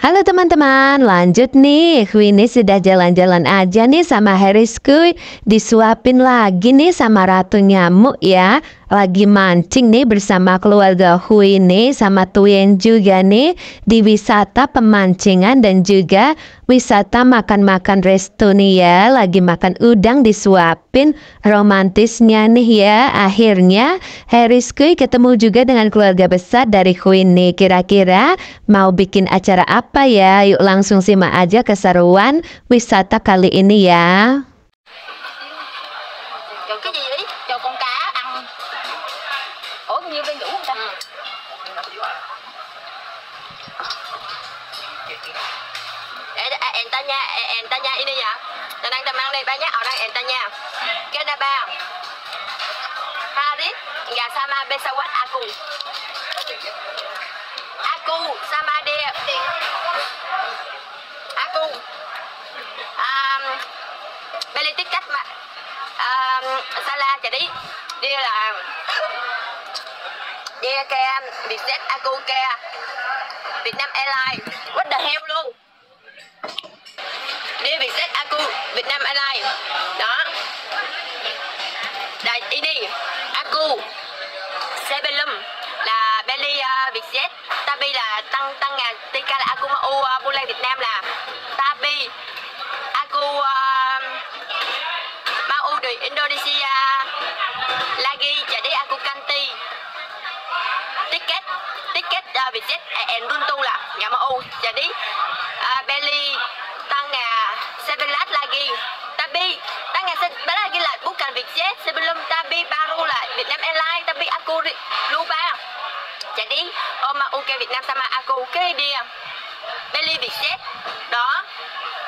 Halo teman-teman, lanjut nih. Winnie sudah jalan-jalan aja nih sama Harrisku. Disuapin lagi nih sama ratu nyamuk ya lagi mancing nih bersama keluarga Hui nih sama Tuyen juga nih di wisata pemancingan dan juga wisata makan-makan resto nih ya. Lagi makan udang disuapin. Romantisnya nih ya. Akhirnya Harris Kui ketemu juga dengan keluarga besar dari Hui nih. Kira-kira mau bikin acara apa ya? Yuk langsung simak aja keseruan wisata kali ini ya banyak orang entanya kenapa Harit nggak sama pesawat aku. Aku sama dia. Aku. Um, beli tiket mà. Um, salah jadi dia là dia kia Vietjet aku kia Vietnam Airlines. What the hell luôn? Đi Vietjet Aku Vietnam Airlines. Đó. Đây ini Aku Sebelum là Belly uh, Vietjet. Tabi là tăng tăng ngàn Tika là Aku mau à, uh, Bulay Việt Nam là Tabi. Aku uh, mau à, di Indonesia lagi jadi aku Kanti. Ticket ticket uh, Vietjet and Runtu là nhà mau jadi uh, Belly tangga sebelas lagi tapi tangga sebelas lagi lah bukan Vietjet sebelum tapi baru lah Vietnam Airlines tapi aku lupa. Jadi oh, om mau ok Việt sama aku ke dia beli Vietjet đó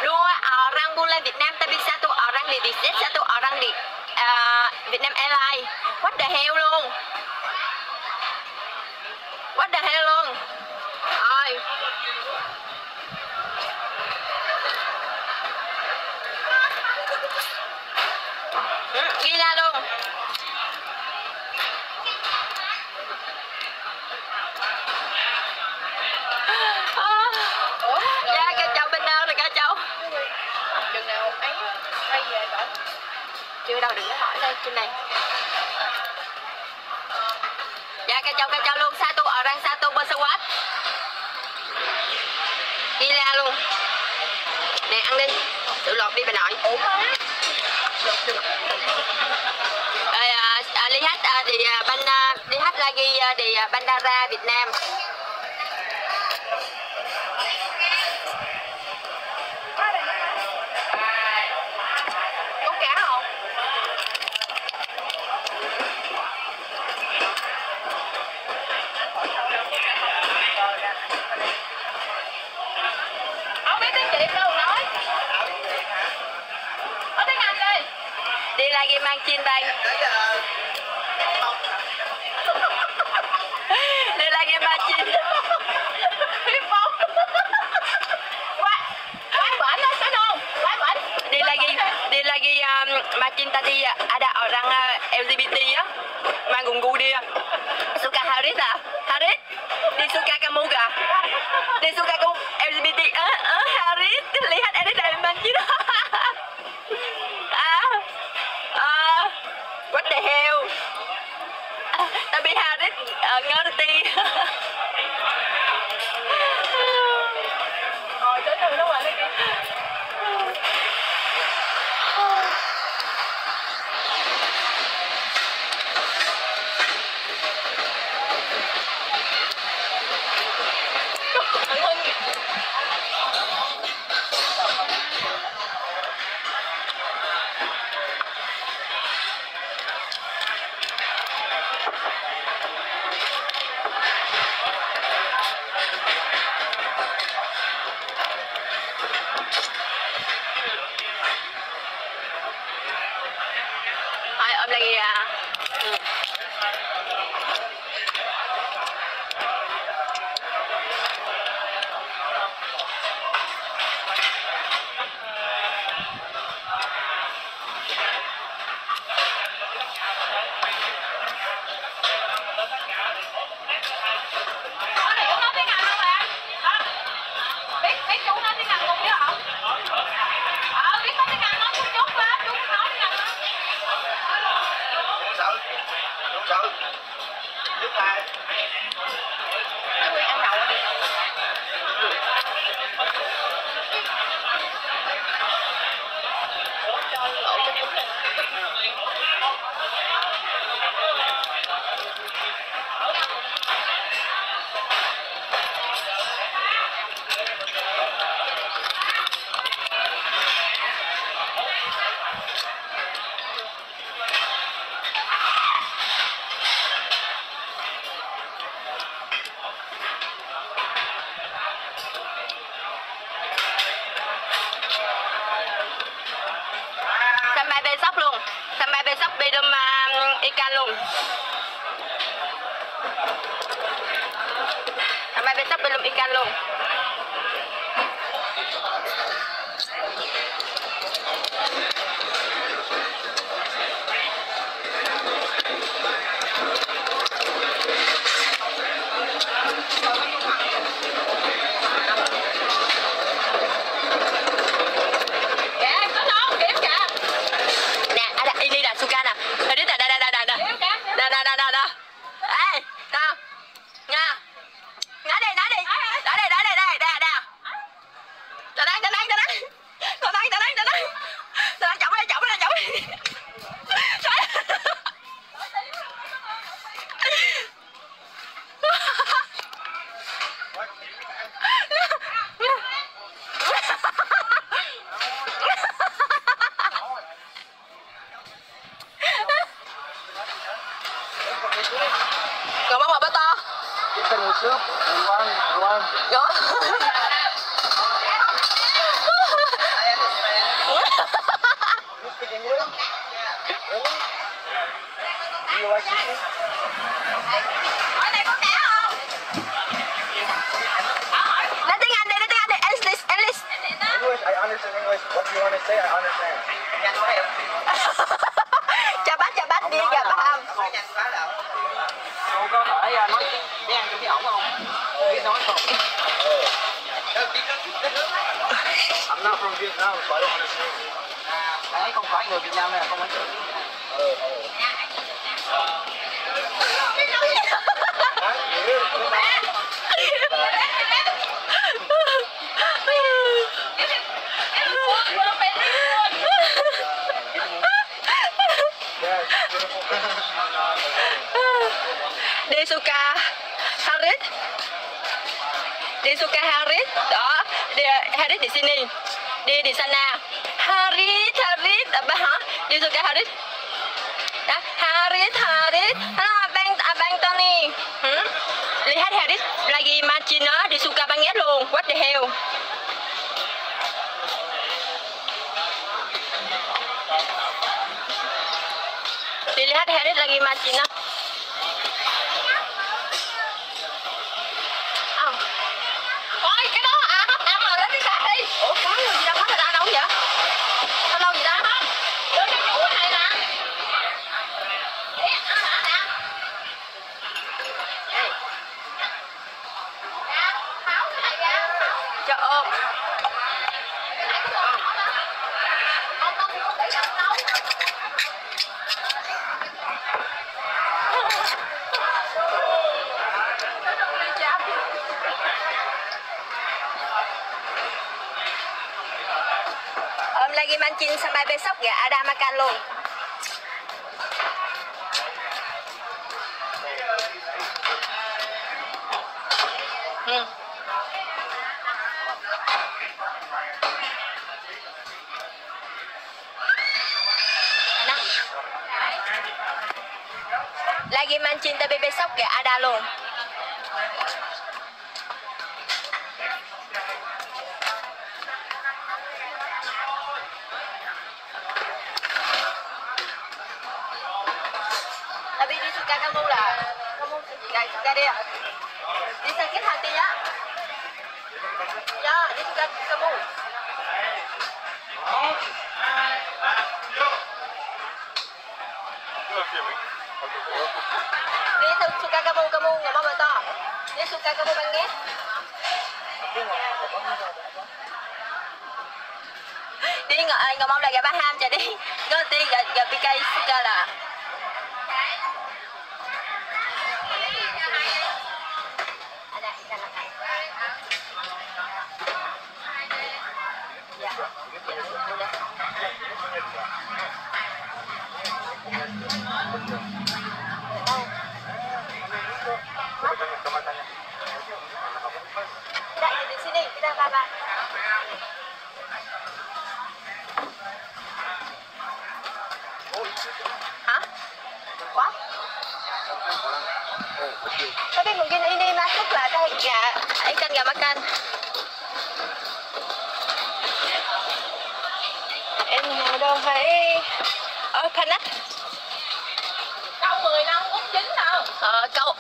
dua orang bulan Vietnam tapi satu orang di Vietjet satu orang di uh, Vietnam Airlines. What the hell luôn? What the hell luôn? Rồi. Rồi đừng có hỏi đây trên này. Dạ cá chậu cá chậu luôn. Sa tu ờ, ở satu bên satu quát. Ghi la luôn. Nè ăn đi. Tự lột đi bà nội. Ủa rồi à, à, đi hát à, thì à, ban ờ, à, đi hát lagi à, thì à, Bandara Việt Nam. Chiên đan Really? Do you like chicken? Ở đây có cá không? Nói tiếng Anh đi, nói tiếng Anh đi. English, English. English, I understand English. What you want to say, I understand. Chào bác, chào bác đi, gặp bác không? Có thể à, nói tiếng Anh cho cái ổng không? Biết nói không? I'm not from Vietnam, so I don't understand. Đấy, không phải người Việt Nam này, không phải người Oh, oh. Desuka Harris. Đó đi, Harris đi Sydney. Đi đi sana. Harit à, hả? Đi ha Desuka Harris, Đó Harris Harit Halo abang à, Abang à, Tony. Hmm? Lihat Harit Lagi macin đó bang banget luôn. What the hell? Dilihat Harris lagi macin đó Ờ. Ôi cái đó à hấp ăn rồi đó đi ra đi Ủa có gì đâu hết rồi ăn đâu vậy Sao lâu gì đó Đưa cho chú cái này nè Để ăn đã nè Đây. Nè, tháo cái này ra Cho ôm Không, không, không để trong nấu Om lagi bên shop gà Adamakan luôn. 啊高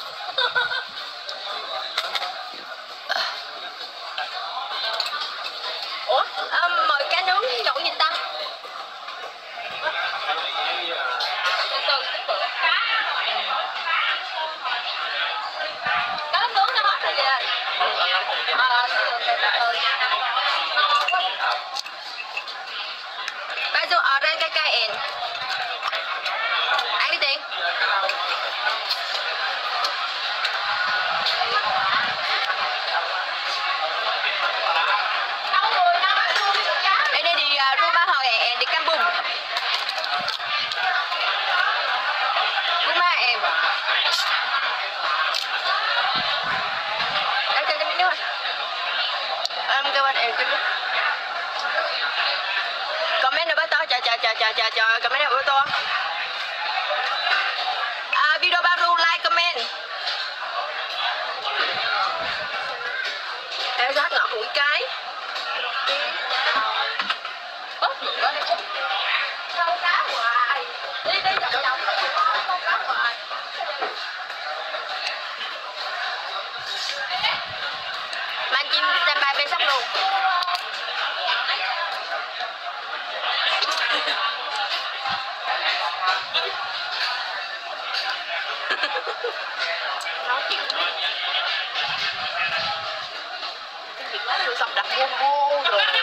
Estás como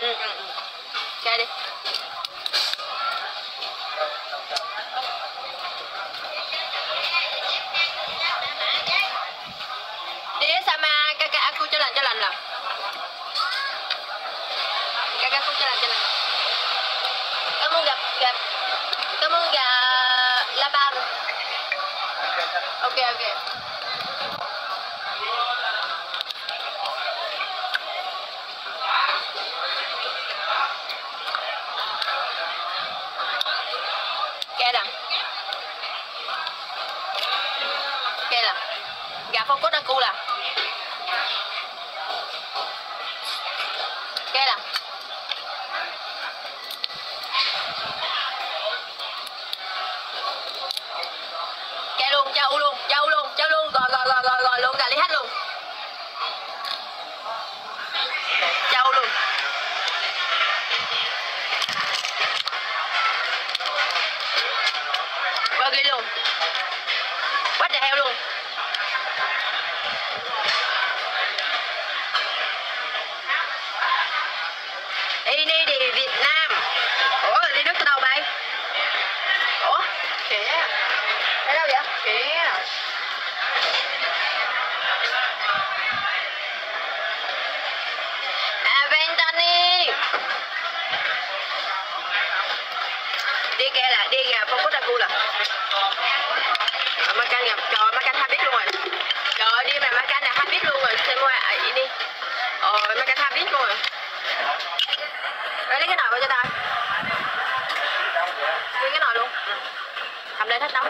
Mm Dia sama kakak aku jalan-jalan lah. Kakak aku jalan-jalan. Kamu nggak nggak kamu nggak lapar? Oke okay, oke. Okay. phong cách đăng cu là? nồi qua cho ta, nguyên cái nồi luôn. Cầm lên hết nóng.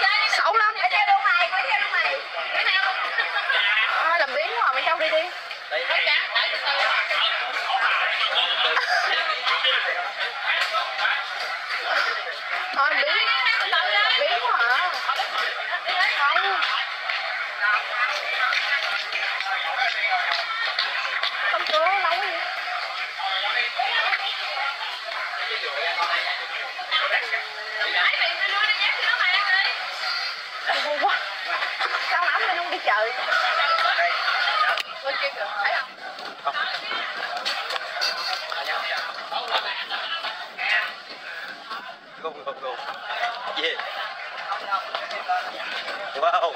Geile gì đúng không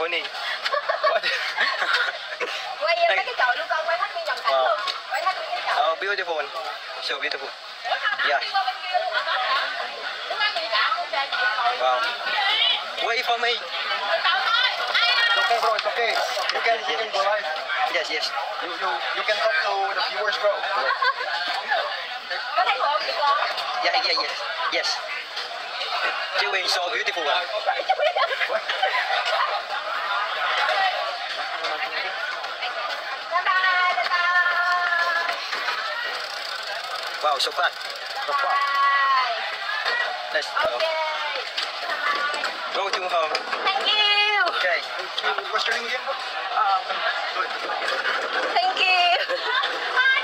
phụ quay mấy cái luôn con quay hết nguyên dòng cảnh oh. luôn. Quay hết nguyên oh beautiful. So beautiful. Yeah. wow. Wait for me. Okay bro it's okay. You can yes, live. Yes yes. You you you can talk to the viewers bro. Yeah yeah yes yes. Doing so beautiful à? Wow, so fun. So fun. Let's go. Go to home. Thank you. Okay. What's your name again? Um, Thank you. Hi.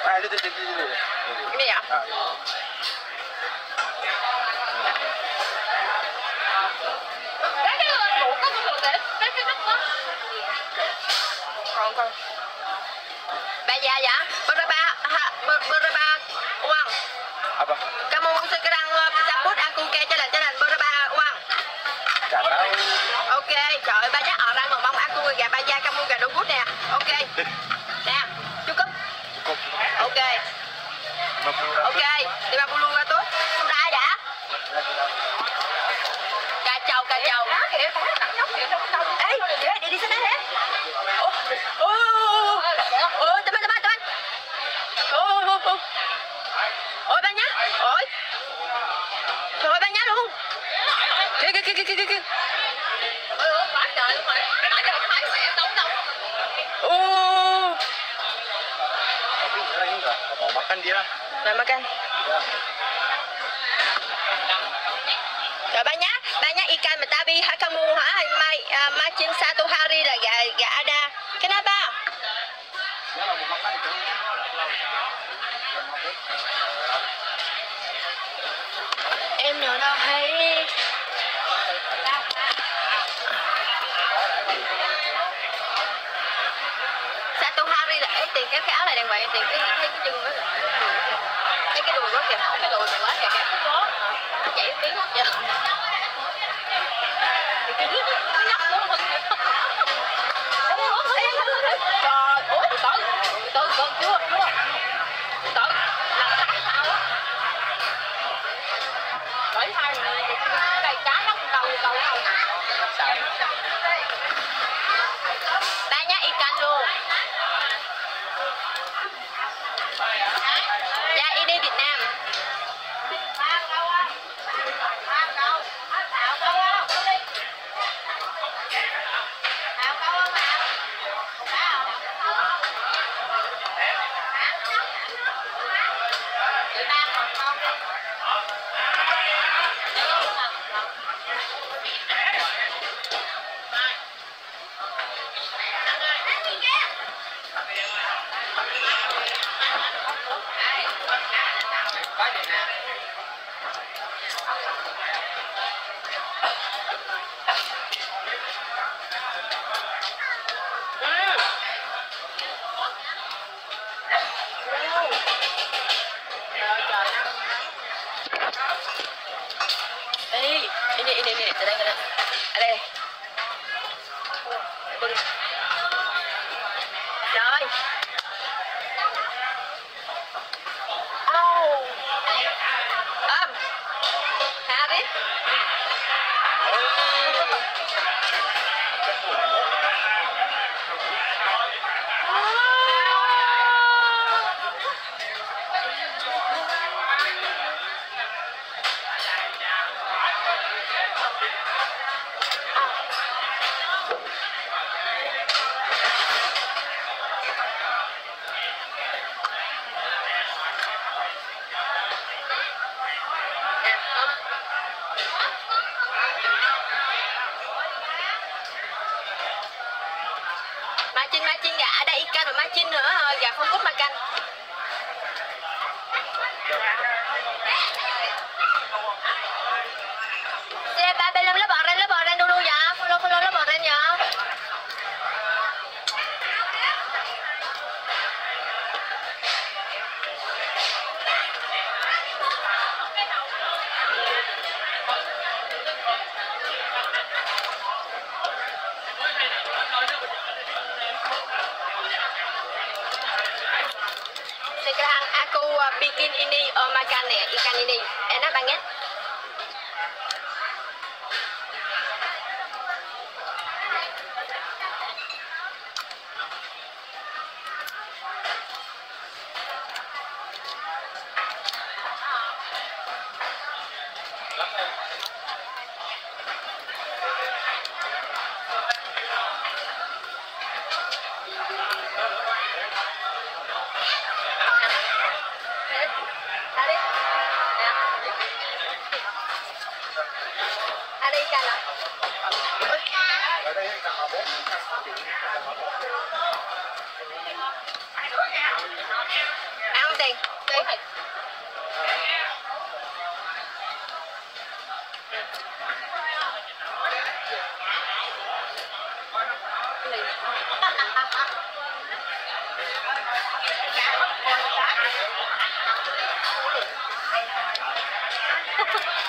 Ah, lu tutup dulu. Ini ya? Ah, ya. Còn còn Ba già dạ? Berapa? Ha, berapa uang? Apa? Kamu maksud kerang sambut aku ke jalan-jalan berapa uang? Gak tahu. Oke, okay. trời ba chắc ở đang còn mong ăn aku gà ba da kamu gà đô cút nè. Ok. Okay, di ba pulunga to?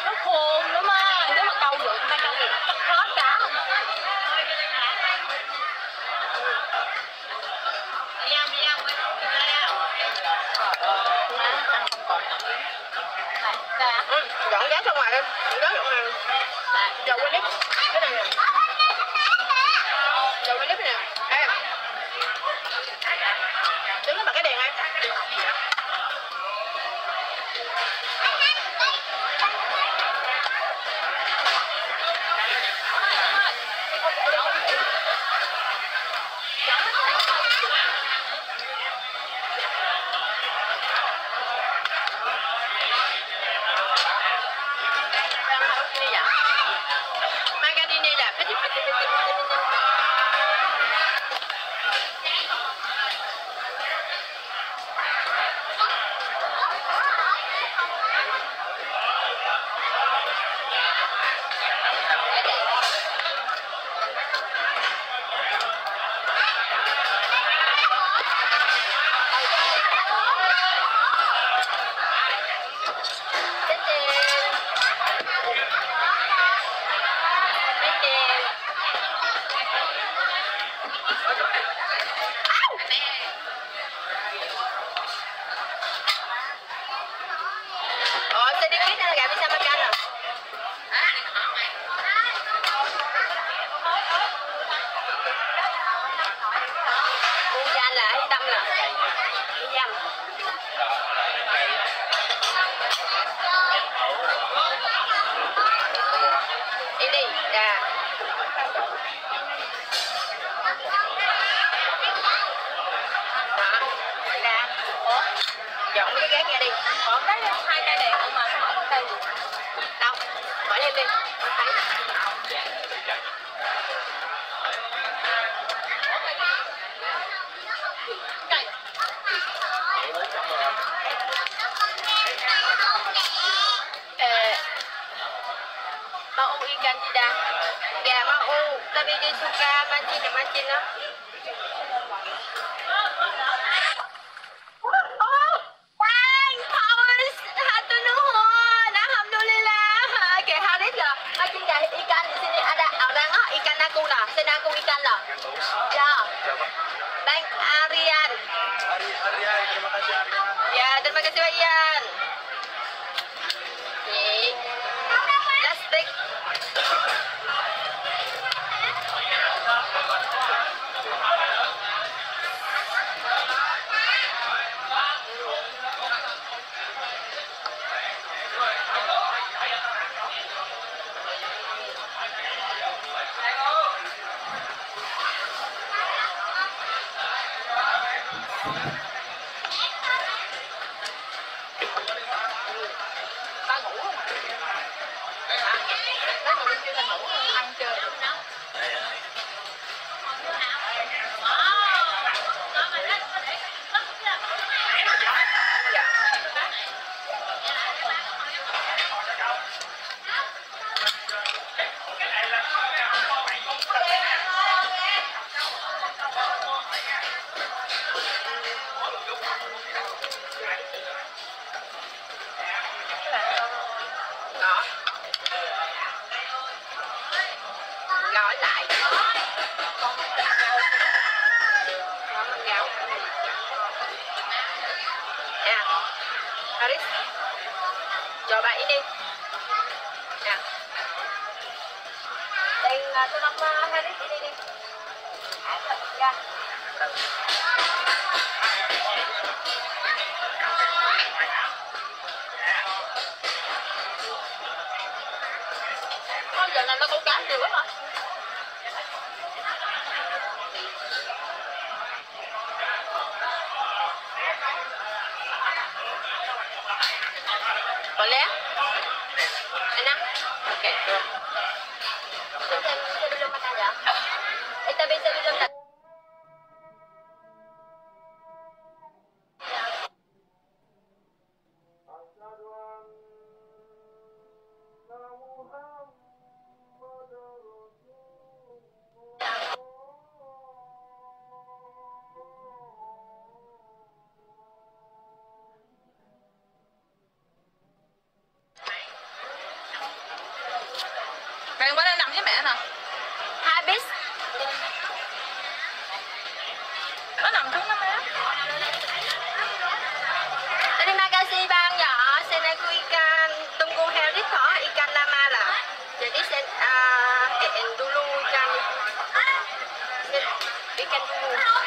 nó khôn lắm á. Nếu mà câu được ta câu được hết cả. Ờ, dọn giá ra ngoài đi, dọn ra ngoài. Dọn qua đi, cái này Yeah. làm với mẹ nè. Hai bis nó nằm xuống nó má. Tanimakashi bang nhỏ Senaku Ikan heo Herit Thỏ Ikan Lama là giờ đi Jadi à, Sen Endulu Ikan Ikan Dulu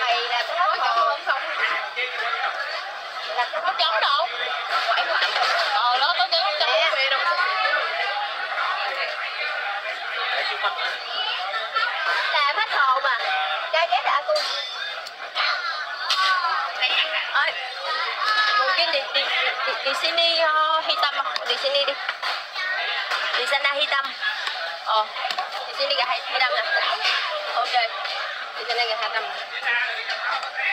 mày là có nói chỗ không không? Là có nói chóng đâu. Quậy quậy ờ đó có tiếng chóng dạ. về đâu làm hết hồn mà. Ra ghé đã cô ơi một đi đi đi đi đi sini ờ, hi tâm đi sini đi. Đi đi hi tâm ờ đi sini cả hi tâm nè okay. di nên gak hitam Kak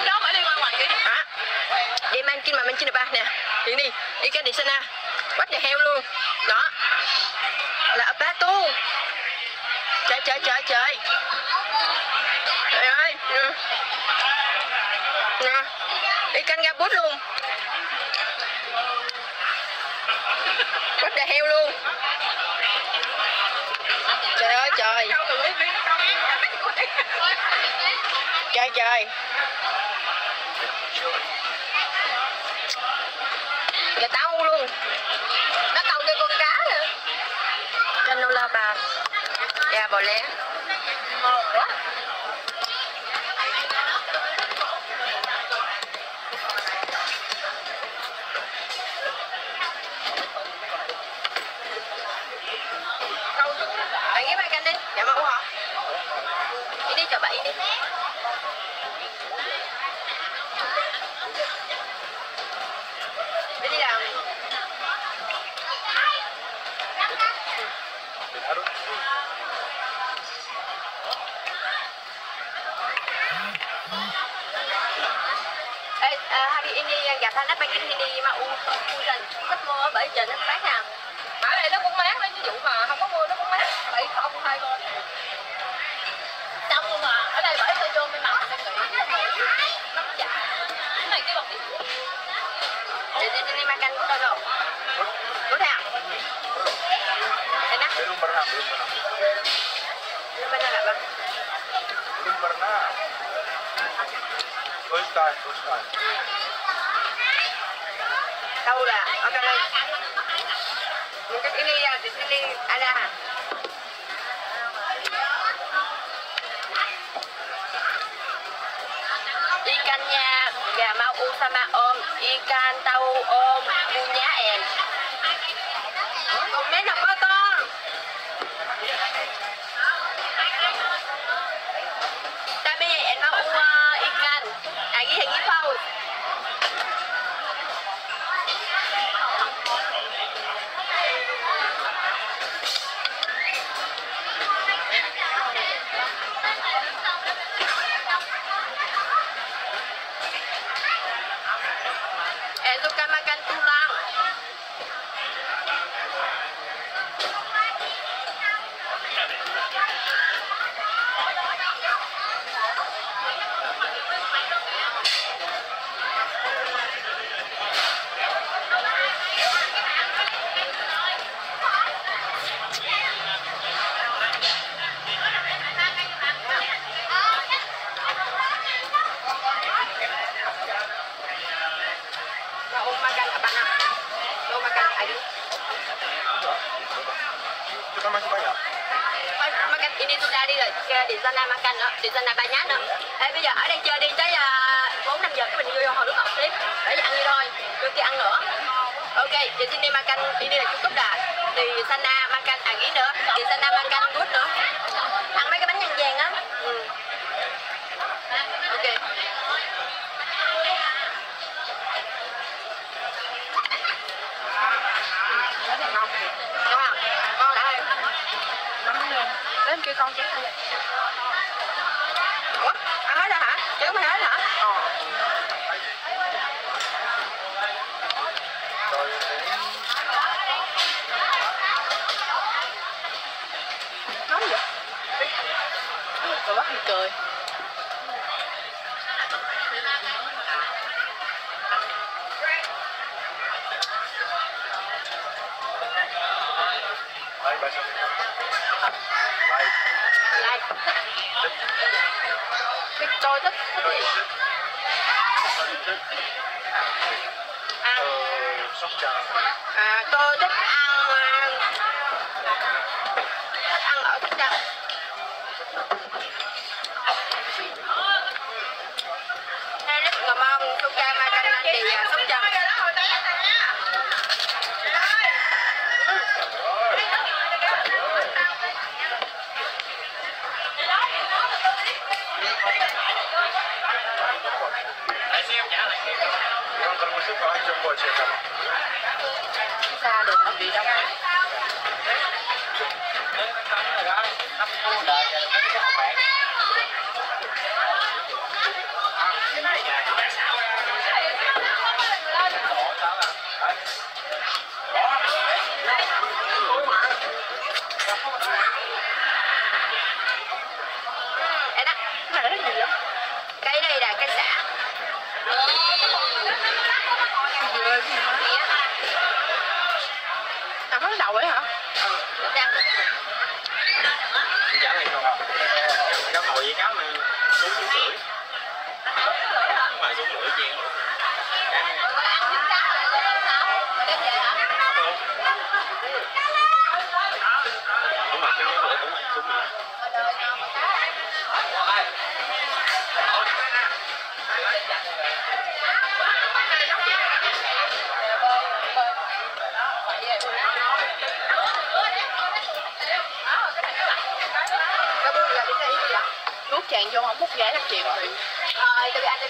Cái câu đó phải đi qua ngoài kia. Hả? Đi mancing mà mancing được ba nè. Hiện đi. Ikan di sana. What the hell luôn. Đó. Là apa tu? Trời trời trời trời. Trời ơi. Nè. Nè. Ikan gabus luôn. What the hell luôn. Trời ơi trời chơi chơi, Gà tao luôn. Nó tao cái con cá nữa. Canola bà. Dạ bò lé. Ngon quá. Câu Bạn nghĩ bài canh đi. Dạ mà uống hả? Đi đi chờ bạn đi ini yang gak sana pengen ini mau hujan rất mưa bởi trời nó mát nè mà ở đây nó cũng mát đấy ví dụ mà không có mưa nó cũng mát. Bảy không hai con. Xong luôn mà ở đây bởi hơi trôn bên mặt tôi nghĩ nó chả. Cái này cái bọc đi đi đi đi makan của tôi rồi. Của thằng. Enak Belum pernah, belum pernah. belum ada apa Belum pernah. First time, first time. Oke okay. mungkin ini ya di sini ada. Ikannya nggak mau sama om. Ikan tahu om punya em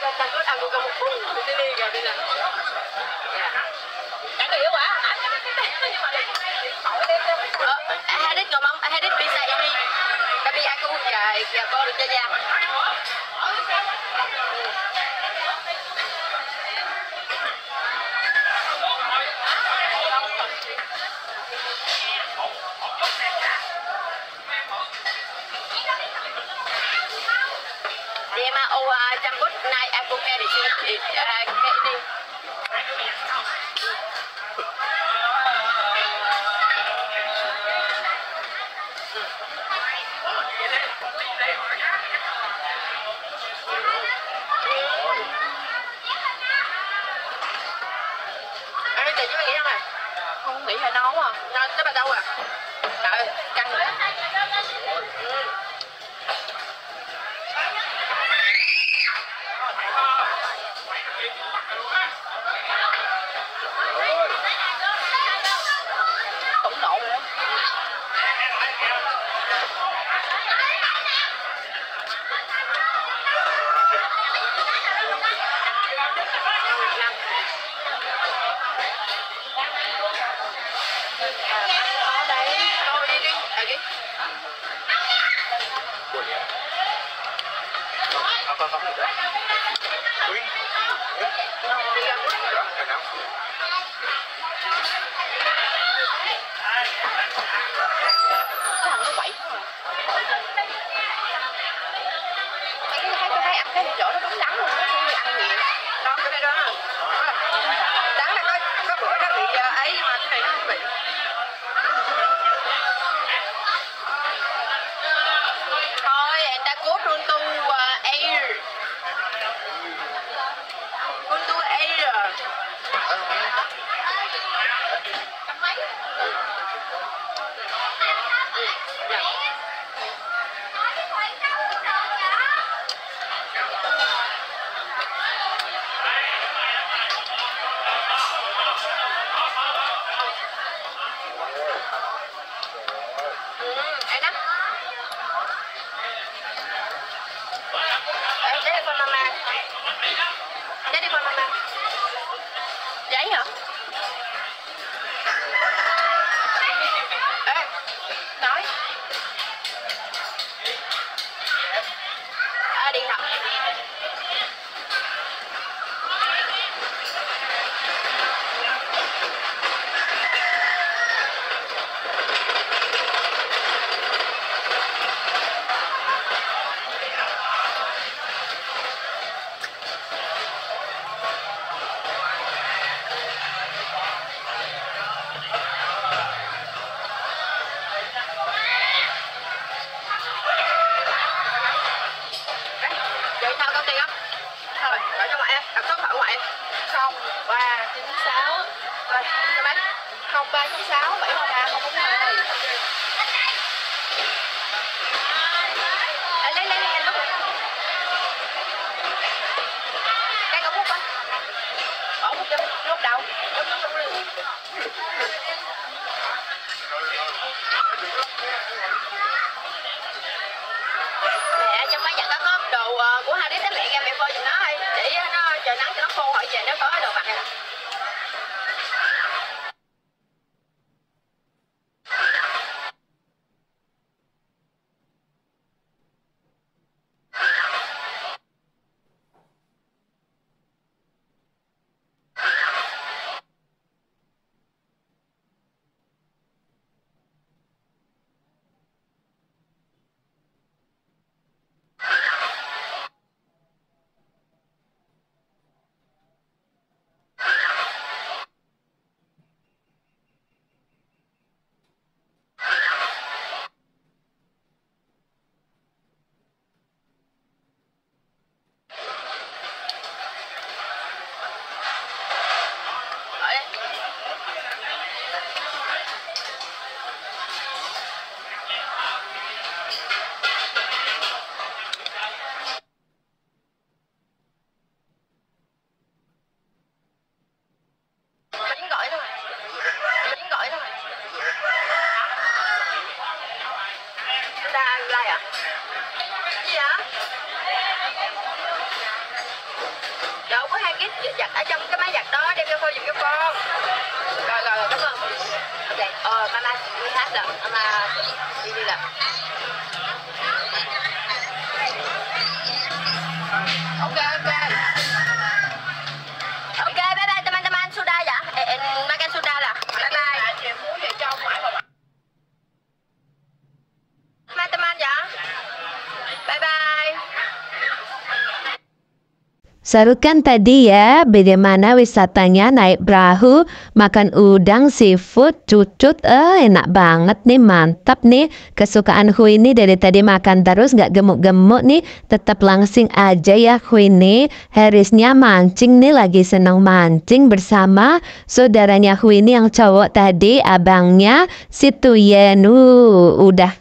takut aku kemukung di sini kayak gitu. Ya. Đáng yêu quá. Nhưng mà Ờ, Hadid ngồi mong, Hadid bị sai đi. Tại vì ai cũng chạy, giờ cô được chơi giang. Seru kan tadi ya bagaimana wisatanya naik perahu, makan udang, seafood, cucut, eh enak banget nih, mantap nih. Kesukaan Hui ini dari tadi makan terus nggak gemuk-gemuk nih, tetap langsing aja ya Hui ini. Harrisnya mancing nih, lagi seneng mancing bersama saudaranya Hui ini yang cowok tadi, abangnya si Tuyen. Uh, udah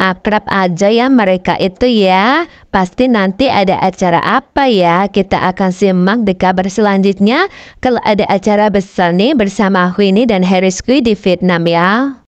akrab aja ya mereka itu ya. Pasti nanti ada acara apa ya? Kita akan simak di kabar selanjutnya kalau ada acara besar nih bersama Huini dan Harris Kui di Vietnam ya.